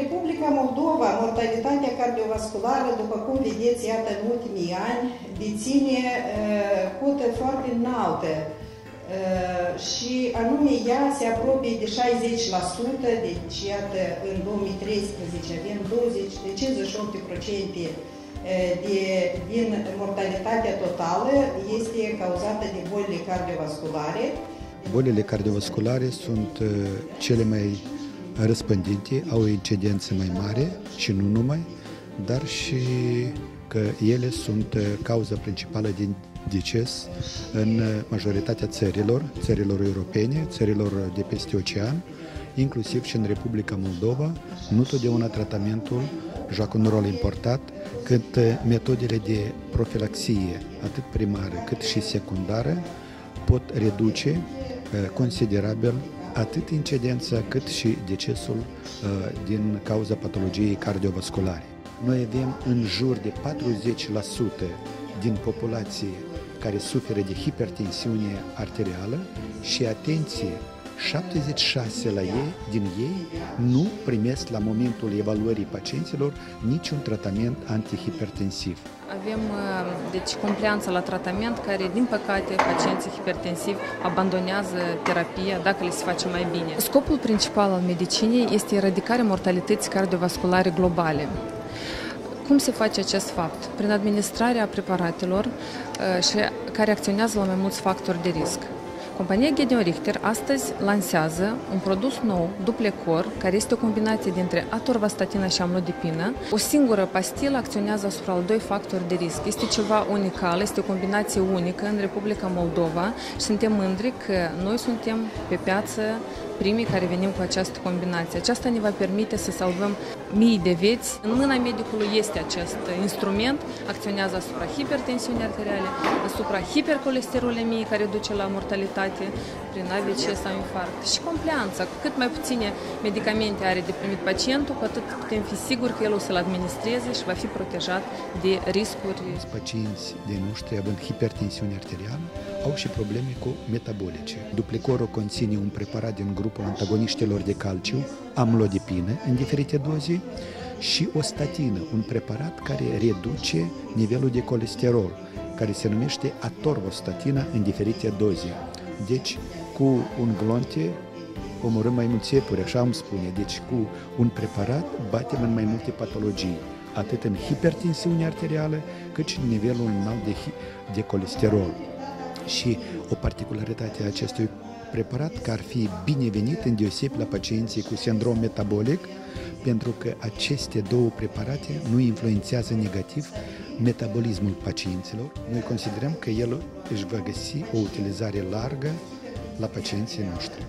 Republica Moldova, mortalitatea cardiovasculară, după cum vedeți, iată, în ultimii ani, deține uh, cote foarte înalte uh, și anume ea se apropie de 60%, deci iată, în 2013 avem 20, de 58% de, din mortalitatea totală este cauzată de bolile cardiovasculare. Bolile cardiovasculare sunt cele mai răspândite, au o incidență mai mare și nu numai, dar și că ele sunt cauza principală din deces în majoritatea țărilor, țărilor europene, țărilor de peste ocean, inclusiv și în Republica Moldova. Nu totdeauna tratamentul joacă un rol important, cât metodele de profilaxie, atât primară cât și secundară, pot reduce eh, considerabil atât incidența cât și decesul uh, din cauza patologiei cardiovasculare. Noi avem în jur de 40% din populație care suferă de hipertensiune arterială și, atenție, 76 la ei, din ei nu primesc la momentul evaluării pacienților niciun tratament antihipertensiv. Avem uh, deci compleanță la tratament care, din păcate, pacienții hipertensivi abandonează terapia dacă le se face mai bine. Scopul principal al medicinei este eradicarea mortalității cardiovasculare globale. Cum se face acest fapt? Prin administrarea preparatelor uh, și care acționează la mai mulți factori de risc. Compania Gedeon Richter astăzi lansează un produs nou, Duplecor, care este o combinație dintre atorvastatina și amlodipină. O singură pastilă acționează asupra al doi factori de risc. Este ceva unical, este o combinație unică în Republica Moldova și suntem mândri că noi suntem pe piață primii care venim cu această combinație. Aceasta ne va permite să salvăm mii de vieți. În mâna medicului este acest instrument, acționează asupra hipertensiunii arteriale, asupra hipercolesterolemiei care duce la mortalitate prin AVC sau infarct și compleanța. Cu cât mai puține medicamente are de primit pacientul, cu atât putem fi siguri că el o să-l administreze și va fi protejat de riscuri. Pacienți de noștri având hipertensiune arterială au și probleme cu metabolice. Duplecorul conține un preparat din grupul antagoniștilor de calciu, amlodipină, în diferite doze, și o statină, un preparat care reduce nivelul de colesterol, care se numește atorvostatina în diferite doze. Deci, cu un glonte omorâm mai mulți iepuri, așa îmi spune. Deci, cu un preparat batem în mai multe patologii, atât în hipertensiune arterială, cât și în nivelul înalt de, de colesterol și o particularitate a acestui preparat că ar fi binevenit în deoseb la pacienții cu sindrom metabolic, pentru că aceste două preparate nu influențează negativ metabolismul pacienților. Noi considerăm că el își va găsi o utilizare largă la pacienții noștri.